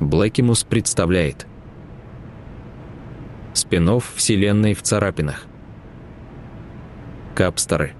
Блэкимус представляет. Спинов вселенной в царапинах. Капстеры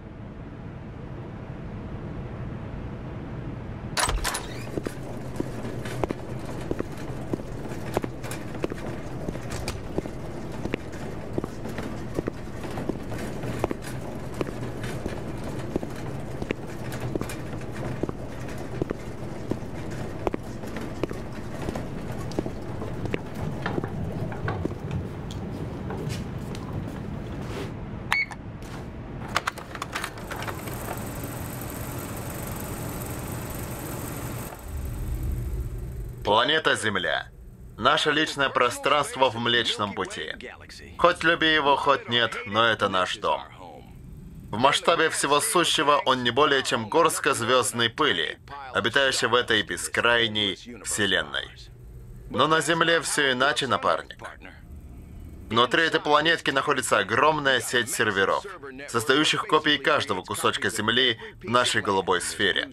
Планета Земля. Наше личное пространство в Млечном Пути. Хоть люби его, хоть нет, но это наш дом. В масштабе всего сущего он не более чем горстка звездной пыли, обитающая в этой бескрайней вселенной. Но на Земле все иначе, напарник. Внутри этой планетки находится огромная сеть серверов, создающих копии каждого кусочка Земли в нашей голубой сфере.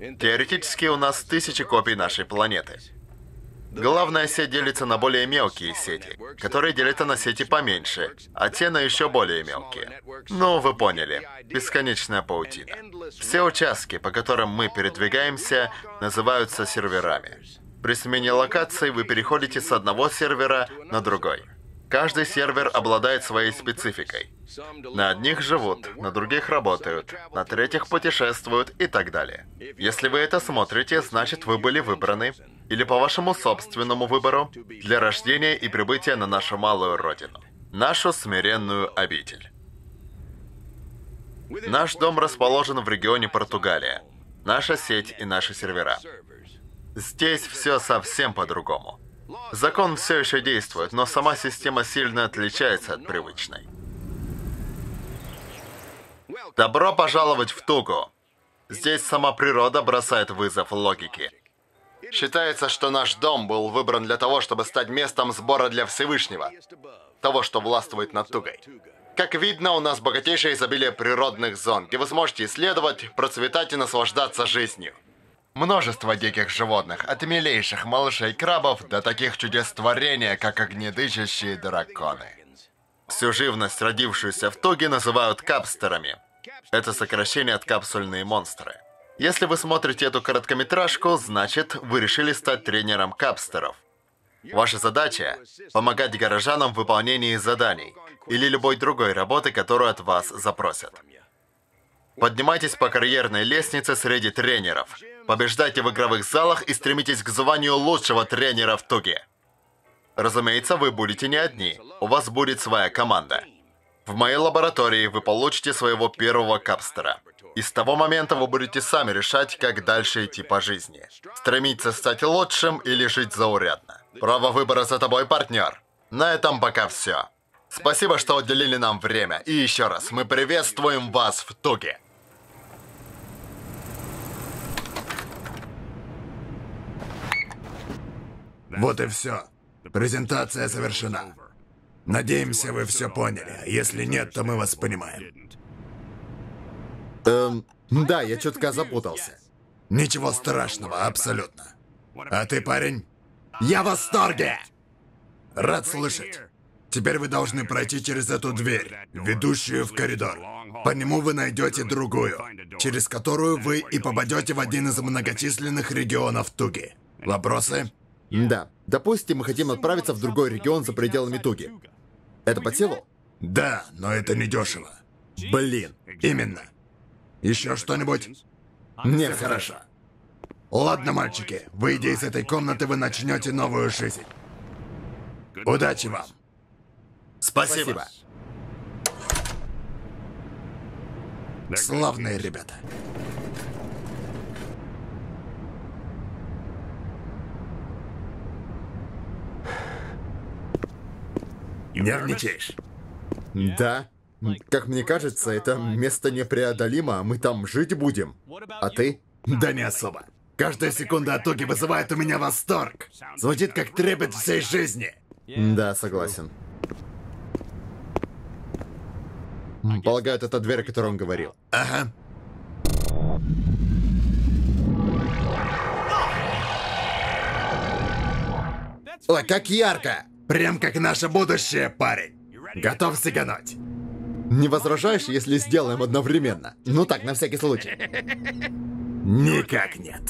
Теоретически у нас тысячи копий нашей планеты. Главная сеть делится на более мелкие сети, которые делятся на сети поменьше, а те на еще более мелкие. Ну, вы поняли. Бесконечная паутина. Все участки, по которым мы передвигаемся, называются серверами. При смене локации вы переходите с одного сервера на другой. Каждый сервер обладает своей спецификой. На одних живут, на других работают, на третьих путешествуют и так далее. Если вы это смотрите, значит вы были выбраны, или по вашему собственному выбору, для рождения и прибытия на нашу малую родину, нашу смиренную обитель. Наш дом расположен в регионе Португалия, наша сеть и наши сервера. Здесь все совсем по-другому. Закон все еще действует, но сама система сильно отличается от привычной. Добро пожаловать в Тугу. Здесь сама природа бросает вызов логике. Считается, что наш дом был выбран для того, чтобы стать местом сбора для Всевышнего, того, что властвует над Тугой. Как видно, у нас богатейшее изобилие природных зон, где вы сможете исследовать, процветать и наслаждаться жизнью. Множество диких животных, от милейших малышей крабов до таких чудес творения, как огнедышащие драконы. Всю живность, родившуюся в Туге, называют капстерами. Это сокращение от капсульные монстры. Если вы смотрите эту короткометражку, значит, вы решили стать тренером капстеров. Ваша задача – помогать горожанам в выполнении заданий или любой другой работы, которую от вас запросят. Поднимайтесь по карьерной лестнице среди тренеров. Побеждайте в игровых залах и стремитесь к званию лучшего тренера в Туге. Разумеется, вы будете не одни. У вас будет своя команда. В моей лаборатории вы получите своего первого капстера. И с того момента вы будете сами решать, как дальше идти по жизни. Стремиться стать лучшим или жить заурядно. Право выбора за тобой, партнер. На этом пока все. Спасибо, что уделили нам время. И еще раз, мы приветствуем вас в Туге. Вот и все. Презентация завершена. Надеемся, вы все поняли. Если нет, то мы вас понимаем. Эм, да, я чутка запутался. Ничего страшного, абсолютно. А ты, парень? Я в восторге! Рад слышать. Теперь вы должны пройти через эту дверь, ведущую в коридор. По нему вы найдете другую, через которую вы и попадете в один из многочисленных регионов Туги. Вопросы? Да. Допустим, мы хотим отправиться в другой регион за пределами Туги. Это по силу? Да, но это не дешево. Блин. Именно. Еще что-нибудь? Нет, Хорошо. Ладно, мальчики, выйдя из этой комнаты, вы начнете новую жизнь. Удачи вам. Спасибо. Славные ребята. Нервничаешь? Да. Как мне кажется, это место непреодолимо, мы там жить будем. А ты? Да не особо. Каждая секунда отоги вызывает у меня восторг. Звучит как трепет всей жизни. Да, согласен. Полагаю, это та дверь, о которой он говорил. Ага. Ой, как ярко! Прям как наше будущее, парень. Готов сигануть? Не возражаешь, если сделаем одновременно? Ну так, на всякий случай. Никак нет.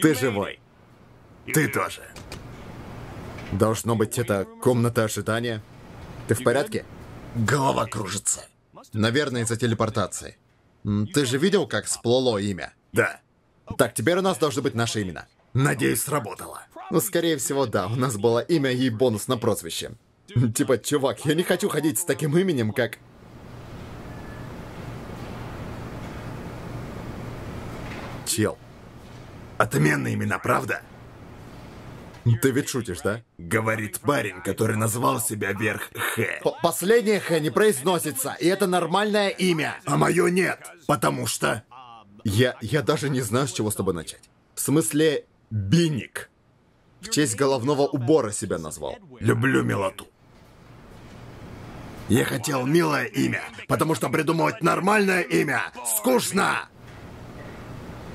Ты живой. Ты тоже. Должно быть, это комната ожидания. Ты в порядке? Голова кружится. Наверное, из-за телепортации. Ты же видел, как сплыло имя? Да. Так, теперь у нас должны быть наши имена. Надеюсь, сработало. Ну, скорее всего, да. У нас было имя и бонус на прозвище. Типа, чувак, я не хочу ходить с таким именем, как... Чел. Отменные имена, правда? Ты ведь шутишь, да? Говорит парень, который назвал себя Верх Х. П- Последнее Х не произносится, и это нормальное имя. А мое нет, потому что... Я, я даже не знаю, с чего с тобой начать. В смысле, Биник. В честь головного убора себя назвал. Люблю милоту. Я хотел милое имя, потому что придумывать нормальное имя скучно.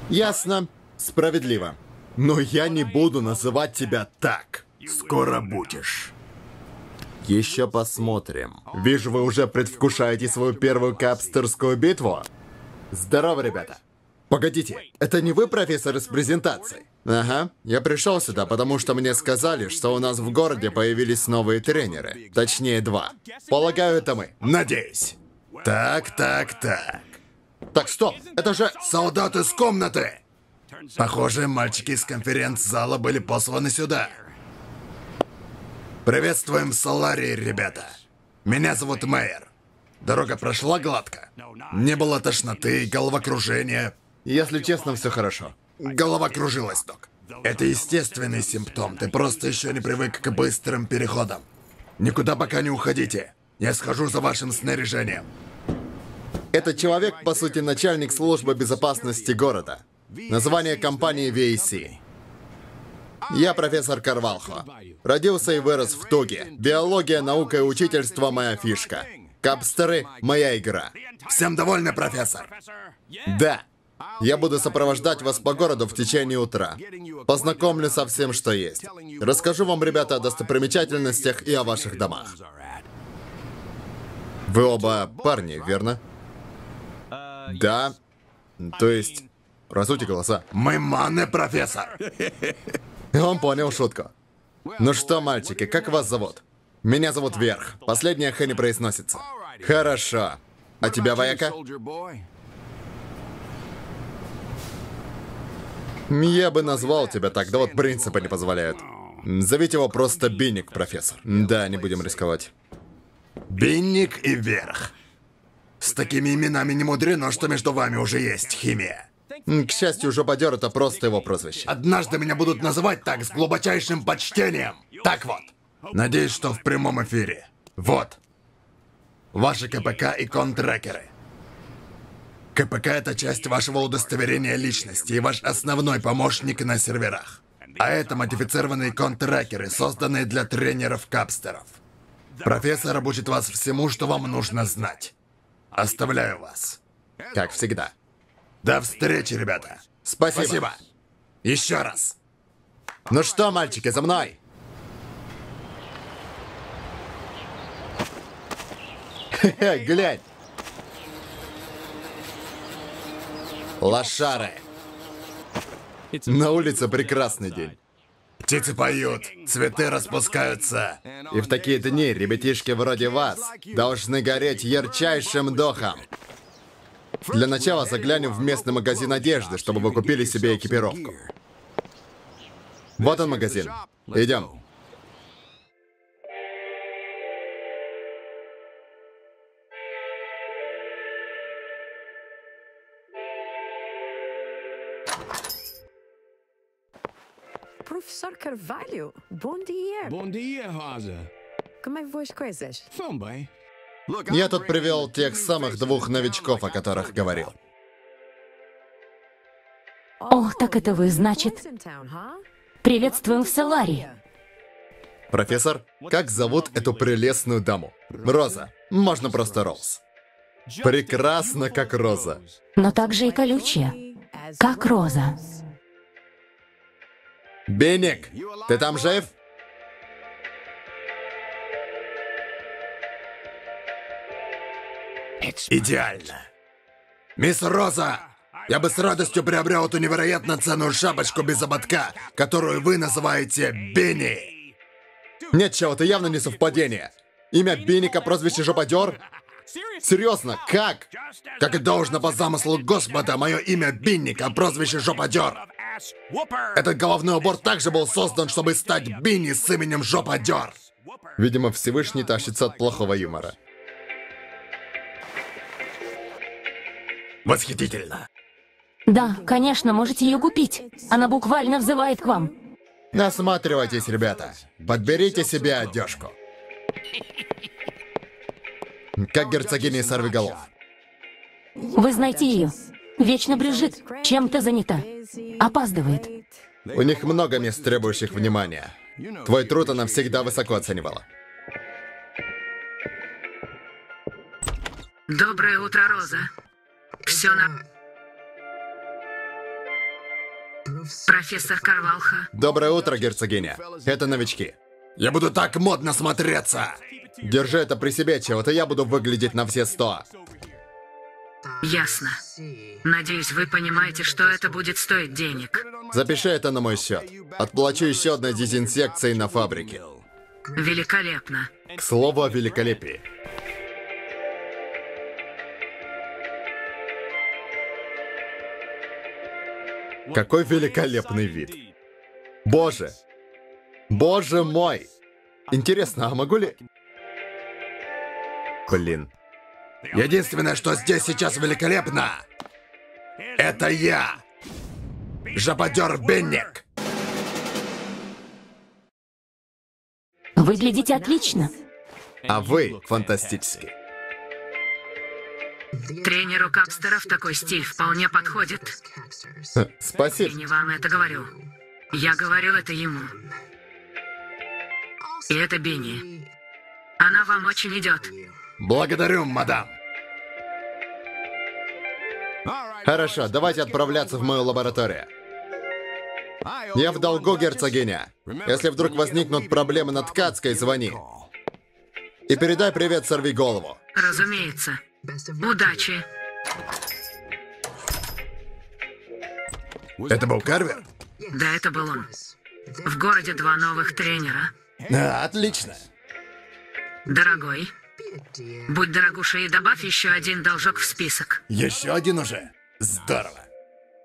Ясно. Справедливо. Но я не буду называть тебя так. Скоро будешь. Еще посмотрим. Вижу, вы уже предвкушаете свою первую капстерскую битву. Здорово, ребята. Погодите, это не вы профессор из презентации? Ага, я пришел сюда, потому что мне сказали, что у нас в городе появились новые тренеры. Точнее, два. Полагаю, это мы. Надеюсь. Так, так, так. Так, стоп, это же... Солдат из комнаты! Похоже, мальчики из конференц-зала были посланы сюда. Приветствуем в Соларии, ребята. Меня зовут Мэйер. Дорога прошла гладко. Не было тошноты, головокружения. Если честно, все хорошо. Голова кружилась, док. Это естественный симптом. Ты просто еще не привык к быстрым переходам. Никуда пока не уходите. Я схожу за вашим снаряжением. Этот человек, по сути, начальник службы безопасности города. Название компании VAC. Я профессор Карвалхо. Родился и вырос в Туге. Биология, наука и учительство — моя фишка. Капстеры — моя игра. Всем довольны, профессор? Да. Я буду сопровождать вас по городу в течение утра. Познакомлю со всем, что есть. Расскажу вам, ребята, о достопримечательностях и о ваших домах. Вы оба парни, верно? Да. То есть, разуйте голоса. Мы маны, профессор. Он понял шутку. Ну что, мальчики, как вас зовут? Меня зовут Верх. Последняя Х не произносится. Хорошо. А тебя, вояка? Я бы назвал тебя так, да вот принципы не позволяют. Зовите его просто Биник, профессор. Да, не будем рисковать. Бинник и Верх. С такими именами не мудрено, что между вами уже есть химия. К счастью, Жоподер — это просто его прозвище. Однажды меня будут называть так с глубочайшим почтением. Так вот. Надеюсь, что в прямом эфире. Вот. Ваши КПК и контрекеры. КПК — это часть вашего удостоверения личности и ваш основной помощник на серверах. А это модифицированные контрекеры, созданные для тренеров-капстеров. Профессор обучит вас всему, что вам нужно знать. Оставляю вас. Как всегда. До встречи, ребята. Спасибо. Спасибо. Еще раз. Ну что, мальчики, за мной! Хе-хе, глянь! Лошары! На улице прекрасный день. Птицы поют, цветы распускаются. И в такие дни ребятишки вроде вас должны гореть ярчайшим духом. Для начала заглянем в местный магазин одежды, чтобы вы купили себе экипировку. Вот он магазин. Идем. Professor Carvalho, bom dia. Bom dia, Rosa. Como é que vão as coisas? Vão bem. Я тут привел тех самых двух новичков, о которых говорил. О, так это вы, значит. Приветствуем в Селарии. Профессор, как зовут эту прелестную даму? Роза. Можно просто Роуз. Прекрасно, как роза. но также и колючая, как роза. Беник, ты там жив? Идеально. Мисс Роза, я бы с радостью приобрел эту невероятно ценную шапочку без ободка, которую вы называете Бенни. Нет, чего, это явно не совпадение. Имя Беника, прозвище Жоподер? Серьезно, как? Как и должно по замыслу Господа, мое имя Бинник, а прозвище Жоподер. Этот головной убор также был создан, чтобы стать Бинни с именем Жоподер. Видимо, Всевышний тащится от плохого юмора. Восхитительно. Да, конечно, можете ее купить. Она буквально взывает к вам. Насматривайтесь, ребята. Подберите себе одежку. Как герцогиня сорвиголов. Вы знаете ее. Вечно брюзжит, чем-то занята. Опаздывает. У них много мест, требующих внимания. Твой труд она всегда высоко оценивала. Доброе утро, Роза. Все на... Профессор Карвалха. Доброе утро, герцогиня. Это новички. Я буду так модно смотреться. Держи это при себе, чего-то я буду выглядеть на все сто. Ясно. Надеюсь, вы понимаете, что это будет стоить денег. Запиши это на мой счет. Отплачу еще одной дезинсекцией на фабрике. Великолепно. К слову о великолепии. Какой великолепный вид. Боже! Боже мой! Интересно, а могу ли... Блин. Единственное, что здесь сейчас великолепно, это я. Жоподер Бенник. Выглядите отлично. А вы фантастически. Тренеру Капстеров такой стиль вполне подходит. Ха, Я Спасибо. не вам это говорю. Я говорю это ему. И это Бенни. Она вам очень идет. Благодарю, мадам. Хорошо, давайте отправляться в мою лабораторию. Я в долгу, герцогиня. Если вдруг возникнут проблемы на ткацкой, звони. И передай привет сорви голову. Разумеется. Удачи. Это был Карвер? Да, это был он. В городе два новых тренера. А, отлично. Дорогой, будь дорогуша и добавь еще один должок в список. Еще один уже. Здорово.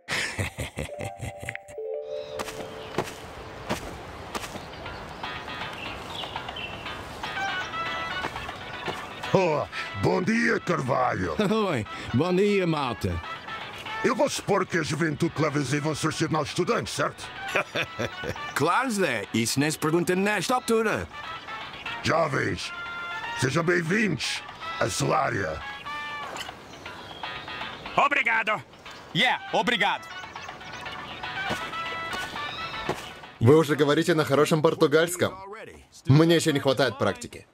Oh, bom dia, Carvalho. Oi, bom dia, malta. Eu vou supor que a juventude leva vão ser sinal estudantes, certo? Claro, Zé. Isso nem se pergunta nesta altura. Jovens, sejam bem-vindos a Solária. Obrigado. Yeah, obrigado. Вы уже говорите на хорошем португальском. Мне еще не хватает практики.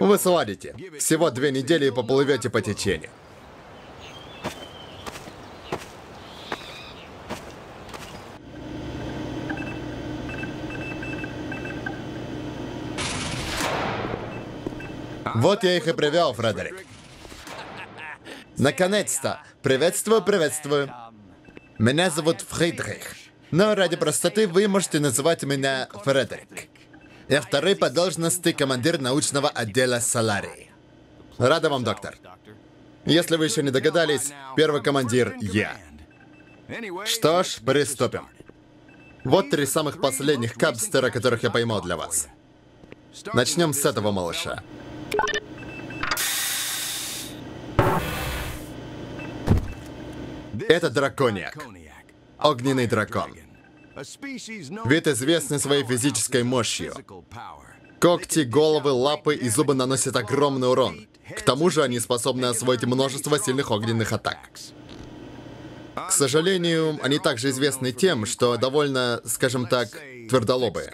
Вы сладите. Всего две недели и поплывете по течению. Вот я их и привел, Фредерик. Наконец-то! Приветствую, приветствую. Меня зовут Фридрих. Но ради простоты вы можете называть меня Фредерик. Я второй по должности командир научного отдела Соларии. Рада вам, доктор. Если вы еще не догадались, первый командир я. Что ж, приступим. Вот три самых последних капстера, которых я поймал для вас. Начнем с этого малыша. Это дракониак. Огненный дракон. Вид известный своей физической мощью. Когти, головы, лапы и зубы наносят огромный урон. К тому же они способны освоить множество сильных огненных атак. К сожалению, они также известны тем, что довольно, скажем так, твердолобые.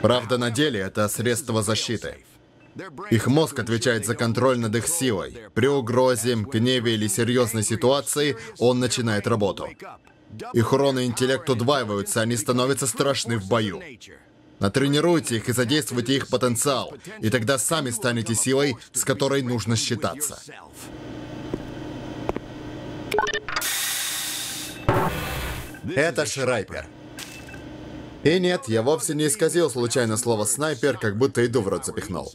Правда, на деле это средство защиты. Их мозг отвечает за контроль над их силой. При угрозе, гневе или серьезной ситуации он начинает работу. Их урон и интеллект удваиваются, они становятся страшны в бою. Натренируйте их и задействуйте их потенциал, и тогда сами станете силой, с которой нужно считаться. Это Шрайпер. И нет, я вовсе не исказил случайно слово «снайпер», как будто еду в рот запихнул.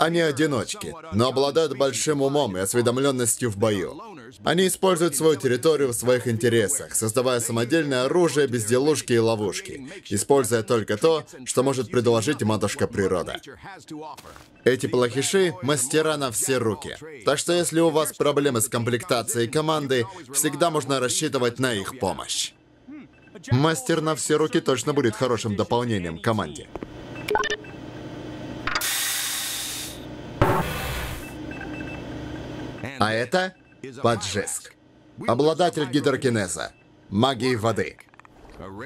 Они одиночки, но обладают большим умом и осведомленностью в бою. Они используют свою территорию в своих интересах, создавая самодельное оружие, безделушки и ловушки, используя только то, что может предложить матушка природа. Эти плохиши — мастера на все руки. Так что если у вас проблемы с комплектацией команды, всегда можно рассчитывать на их помощь. Мастер на все руки точно будет хорошим дополнением к команде. А это Паджиск. Обладатель гидрокинеза. Магии воды.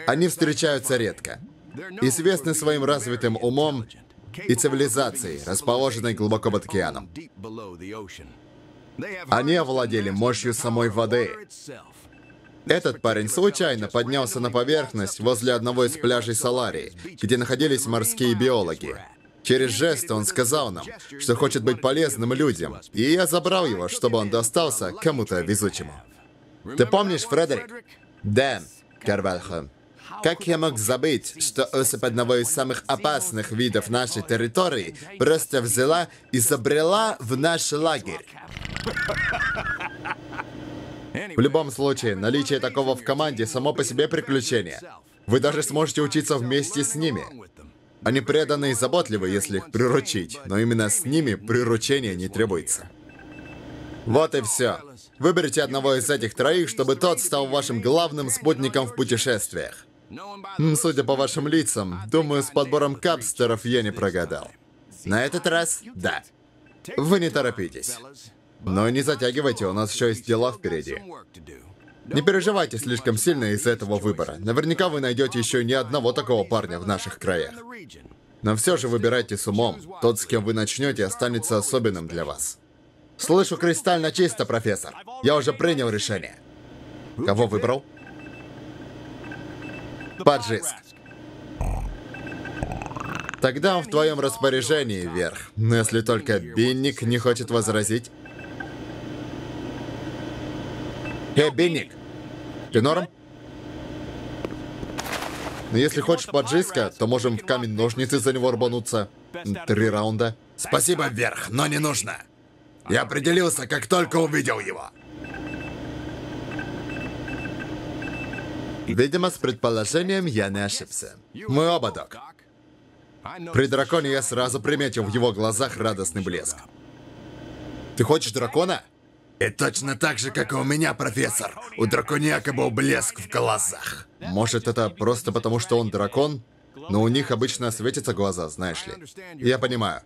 Они встречаются редко. Известны своим развитым умом и цивилизацией, расположенной глубоко под океаном. Они овладели мощью самой воды. Этот парень случайно поднялся на поверхность возле одного из пляжей Саларии, где находились морские биологи. Через жест он сказал нам, что хочет быть полезным людям, и я забрал его, чтобы он достался кому-то везучему. Ты помнишь, Фредерик? Дэн Карвальхо. Как я мог забыть, что особь одного из самых опасных видов нашей территории просто взяла и забрела в наш лагерь? В любом случае, наличие такого в команде само по себе приключение. Вы даже сможете учиться вместе с ними. Они преданы и заботливы, если их приручить, но именно с ними приручение не требуется. Вот и все. Выберите одного из этих троих, чтобы тот стал вашим главным спутником в путешествиях. Судя по вашим лицам, думаю, с подбором капстеров я не прогадал. На этот раз — да. Вы не торопитесь. Но не затягивайте, у нас еще есть дела впереди. Не переживайте слишком сильно из-за этого выбора. Наверняка вы найдете еще ни одного такого парня в наших краях. Но все же выбирайте с умом. Тот, с кем вы начнете, останется особенным для вас. Слышу кристально чисто, профессор. Я уже принял решение. Кого выбрал? Паджиск. Тогда он в твоем распоряжении, Вверх. Но если только Бинник не хочет возразить... Эй, Бинник! Ты норм? Но если хочешь поджиска, то можем в камень-ножницы за него рвануться. Три раунда. Спасибо, Вверх, но не нужно. Я определился, как только увидел его. Видимо, с предположением я не ошибся. Мы оба, док. При драконе я сразу приметил в его глазах радостный блеск. Ты хочешь дракона? И точно так же, как и у меня, профессор, у драконяка был блеск в глазах. Может, это просто потому, что он дракон? Но у них обычно светятся глаза, знаешь ли. Я понимаю.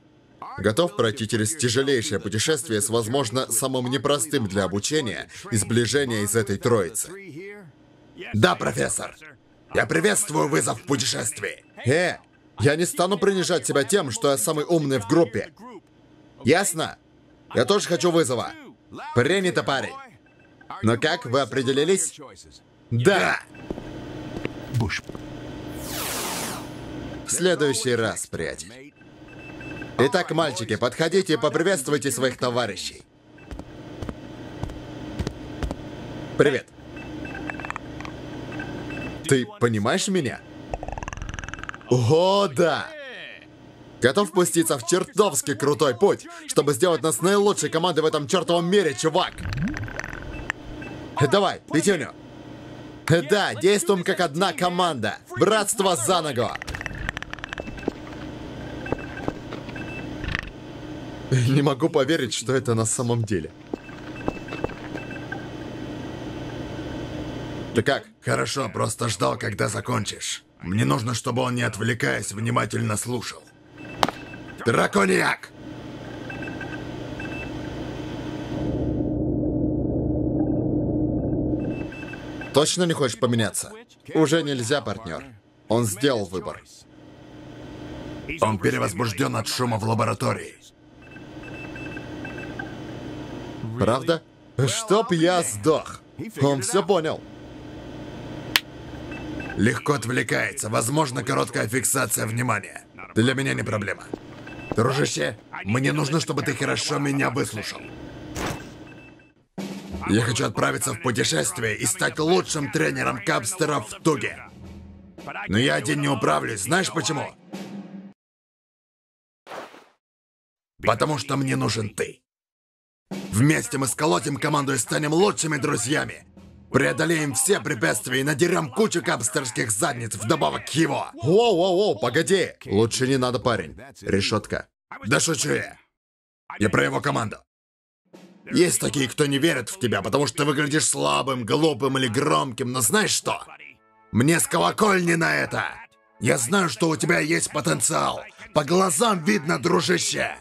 Готов пройти через тяжелейшее путешествие с, возможно, самым непростым для обучения и сближения из этой троицы. Да, профессор. Я приветствую вызов в путешествии. Э, я не стану принижать себя тем, что я самый умный в группе. Ясно? Я тоже хочу вызова. Принято, парень. Но как, вы определились? Да! В следующий раз, приятель. Итак, мальчики, подходите и поприветствуйте своих товарищей. Привет. Ты понимаешь меня? О, да! Готов пуститься в чертовски крутой путь, чтобы сделать нас наилучшей командой в этом чертовом мире, чувак! Давай, пятюню! Да, действуем как одна команда! Братство за ногу! Не могу поверить, что это на самом деле. Ты как? Хорошо, просто ждал, когда закончишь. Мне нужно, чтобы он, не отвлекаясь, внимательно слушал. Дракониак! Точно не хочешь поменяться? Уже нельзя, партнер. Он сделал выбор. Он перевозбужден от шума в лаборатории. Правда? Чтоб я сдох. Он все понял. Легко отвлекается. Возможно, короткая фиксация внимания. Для меня не проблема. Дружище, мне нужно, чтобы ты хорошо меня выслушал. Я хочу отправиться в путешествие и стать лучшим тренером капстеров в Туге. Но я один не управлюсь. Знаешь почему? Потому что мне нужен ты. Вместе мы сколотим команду и станем лучшими друзьями. Преодолеем все препятствия и надерем кучу капстерских задниц вдобавок к его. Воу-воу-воу, погоди. Лучше не надо, парень. Решетка. Да шучу я. Я про его команду. Есть такие, кто не верит в тебя, потому что ты выглядишь слабым, глупым или громким, но знаешь что? Мне с колокольни на это! Я знаю, что у тебя есть потенциал. По глазам видно, дружище.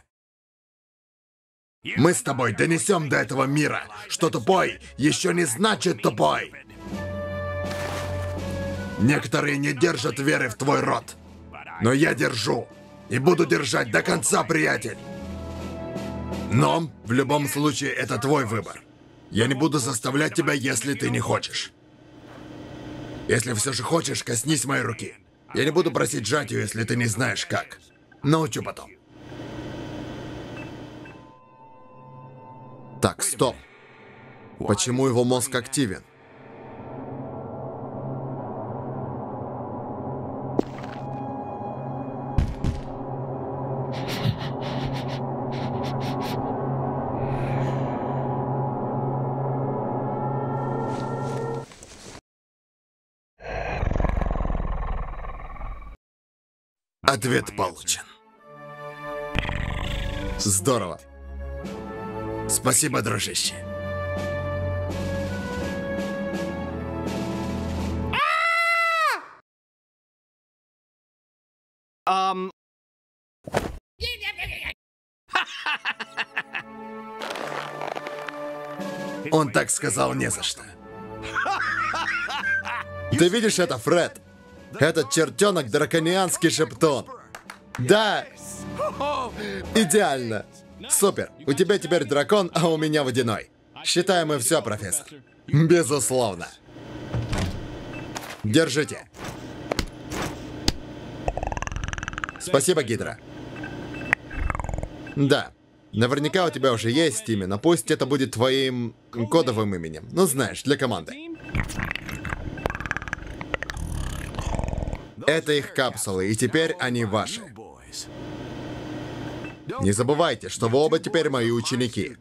Мы с тобой донесем до этого мира, что тупой еще не значит тупой. Некоторые не держат веры в твой род. Но я держу. И буду держать до конца, приятель. Но, в любом случае, это твой выбор. Я не буду заставлять тебя, если ты не хочешь. Если все же хочешь, коснись моей руки. Я не буду просить сжать ее, если ты не знаешь как. Научу потом. Так, стоп. Почему его мозг активен? Ответ получен. Здорово. Спасибо, дружище. Um. Он так сказал не за что. Ты видишь это, Фред? Этот чертенок драконианский шептун. Да! Идеально! Супер! У тебя теперь дракон, а у меня водяной. Считаем мы все, профессор. Безусловно. Держите. Спасибо, Гидра. Да. Наверняка у тебя уже есть имя, но пусть это будет твоим кодовым именем. Ну, знаешь, для команды. Это их капсулы, и теперь они ваши. Не забывайте, что вы оба теперь мои ученики.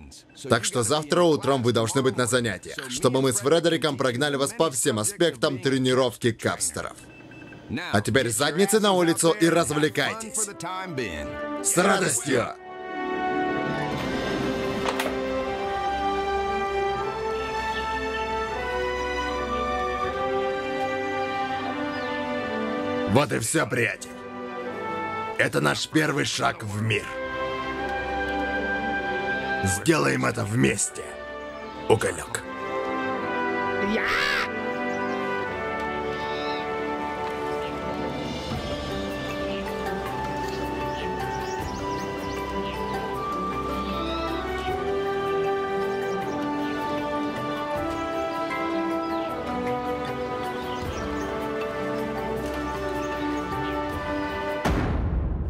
Так что завтра утром вы должны быть на занятиях, чтобы мы с Фредериком прогнали вас по всем аспектам тренировки капстеров. А теперь задницы на улицу и развлекайтесь. С радостью! Вот и все, приятель. Это наш первый шаг в мир. Сделаем это вместе, уголек.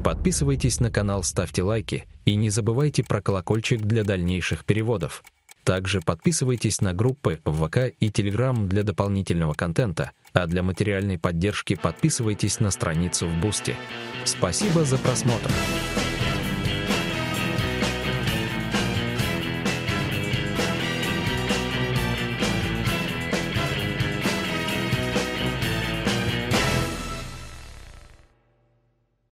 Подписывайтесь на канал, ставьте лайки и не забывайте про колокольчик для дальнейших переводов. Также подписывайтесь на группы в ВК и Телеграм для дополнительного контента, а для материальной поддержки подписывайтесь на страницу в Бусти. Спасибо за просмотр!